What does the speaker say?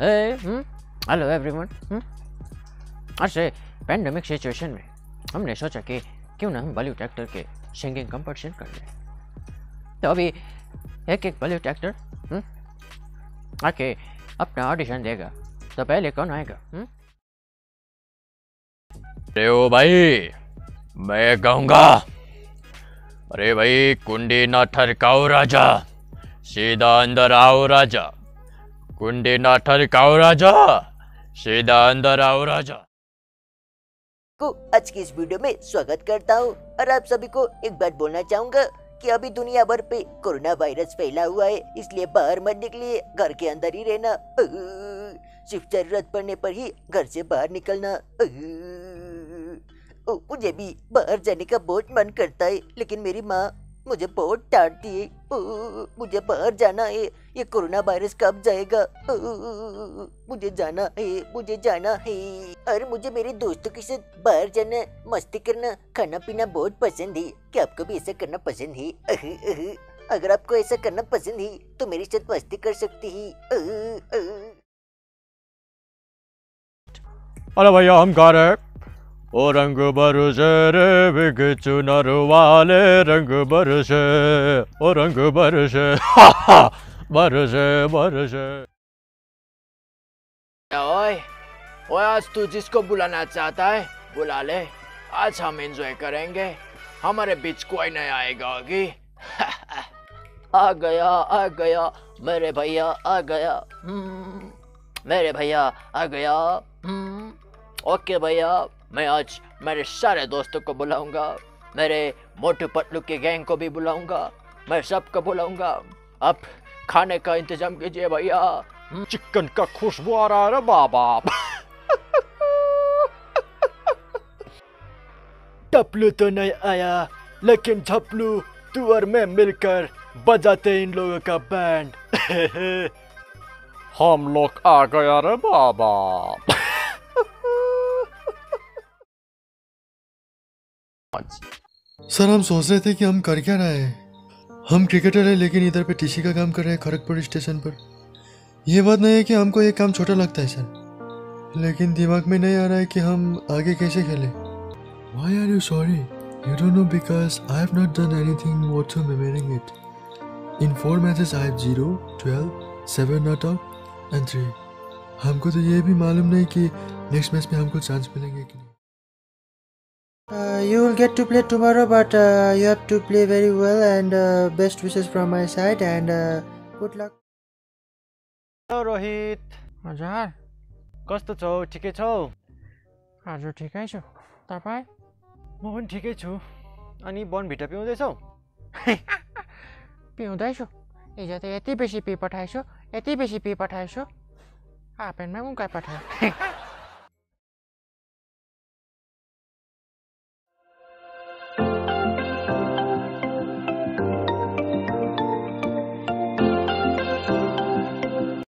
Hello everyone आज से pandemic situation में हमने सोचा कि क्यों ना हम बॉलीवुड एक्टर के सिंगिंग कंपटीशन कर लें। तो अभी एक एक बॉलीवुड एक्टर हम्म, आके अपना ऑडिशन देगा। तो पहले कौन आएगा? अरे ओ भाई मैं कहूँगा अरे भाई कुंडी ना ठरकाओ राजा सीधा अंदर आओ राजा। कुंडी ना ठरकाओ राजा सीधा अंदर आओ राजा। को आज की इस वीडियो में स्वागत करता हूँ और आप सभी को एक बात बोलना चाहूँगा कि अभी दुनिया भर पे कोरोना वायरस फैला हुआ है इसलिए बाहर मत निकलिए घर के अंदर ही रहना। सिर्फ़ ज़रूरत पड़ने पर ही घर से बाहर निकलना। ओ, मुझे भी बाहर जाने का बहुत मन करता है लेकिन मेरी माँ मुझे बहुत डांटती है। अह, मुझे बाहर जाना है ये कोरोना वायरस कब जाएगा? मुझे जाना है मुझे जाना है। और मुझे मेरे दोस्तों के साथ बाहर जाना मस्ती करना खाना पीना बहुत पसंद है। क्या आपको भी ऐसा करना पसंद है? अह, अह, अगर आपको ऐसा करना पसंद है तो मेरे साथ मस्ती कर सकती है। अरे भैया हम गा रहे ओ रंग बरसे रे बिग चुनर वाले रंग बरसे ओ रंग बरसे। बरसे बरसे ओए ओए आज तू जिसको बुलाना चाहता है बुला ले आज हम एंजॉय करेंगे हमारे बीच कोई नहीं आएगा होगी आ गया आ गया मेरे भैया आ गया मेरे भैया आ गया ओके भैया मैं आज मेरे सारे दोस्तों को बुलाऊँगा मेरे मोटू पतलू के गैंग को भी बुलाऊँगा मैं सबको बुलाऊँगा अब खाने का इंतज़ाम कीजिए भैया। चिकन का खुशबू आ रहा है बाबा टपलू तो नहीं आया लेकिन झपलू तू और मैं मिलकर बजाते इन लोगों का बैंड हम लोग आ गया रे बाबा सर हम सोच रहे थे कि हम कर क्या रहे हैं? हम क्रिकेटर हैं, लेकिन इधर पे टीसी का काम कर रहे हैं खड़गपुर स्टेशन पर। यह बात नहीं है कि हमको ये काम छोटा लगता है, सर। लेकिन दिमाग में नहीं आ रहा है कि हम आगे कैसे खेलें। Why are you sorry you don't know because I have not done anything what's remaining it in four matches I have zero twelve seven not out and three हमको तो ये भी मालूम नहीं कि नेक्स्ट मैच में हमको चांस मिलेंगे कि नहीं। You will get to play tomorrow, but uh, you have to play very well. And uh, best wishes from my side, and uh, good luck. Rohit हजुर कस्तो छौ ठिकै छौ हजुर ठिकै छु तपाईँ म पनि ठिकै छु अनि बनभिटा पिउँदैछौ पिउँदैछु हिजो त यति बेसी पी पठाएछु यति बेसी पी पठाएछु हाफ प्यान्टमा उकाइ पठायो